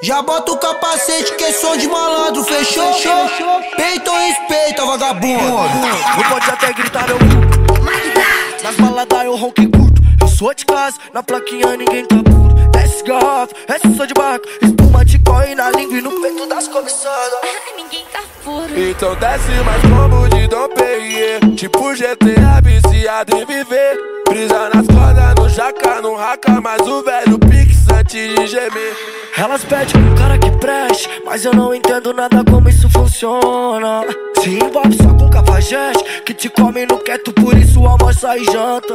Já bota o capacete que é som de malandro, fechou? Peito ou respeita, vagabundo? Não pode até gritar, eu Nas baladas eu ronco e curto. Eu sou de casa, na plaquinha ninguém tá puro. Desce garrafa, essa sou de barco. Espuma de corre na língua e no peito das cobiçadas. ninguém tá puro. Então desce mais como de Dom Perrier. Tipo GTA viciado em viver. Brisa nas cordas, no jaca, no raca. Mas o velho pix antes de gemer. Elas pedem um cara que preste, mas eu não entendo nada como isso funciona. Se envolve só com cafajeste, que te come no quieto, por isso almoça e janta.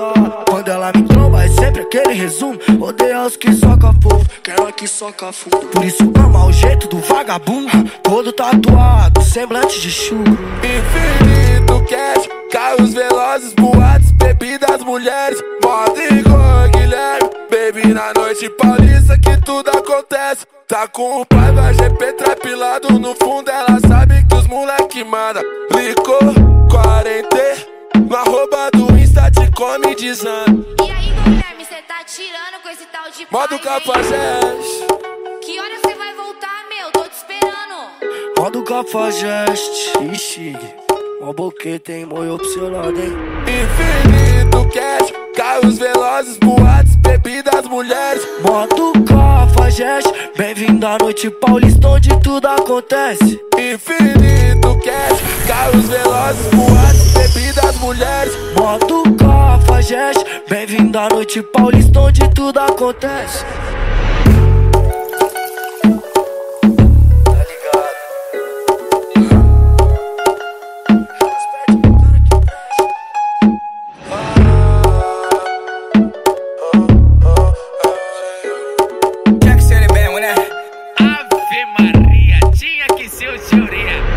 Quando ela me tromba, é sempre aquele resumo. Odeia os que soca fofo, quero que soca fundo. Por isso ama o jeito do vagabundo, todo tatuado, semblante de churro. Infinito cash, carros velozes, boates, bebidas, mulheres, moda Guilherme. Baby na noite paulista que tudo acontece. Tá com o pai, vai GP trapilado no fundo. Ela sabe que os moleque manda. Licou, 40, no arroba do Insta te come dizendo. E aí, Guilherme, cê tá tirando com esse tal de Modo cafajeste. Que hora cê vai voltar, meu? Tô te esperando. Modo cafajeste, ixi. Uma boqueta, hein, moio lado, hein. Infinito cash, carros bebidas, mulheres. Cafajeste, bem-vindo à noite paulista onde tudo acontece. Infinito cash, carros velozes, boates, bebidas, mulheres. Modo cafajeste, bem-vindo à noite paulista onde tudo acontece. Maria, tinha que ser o Júria.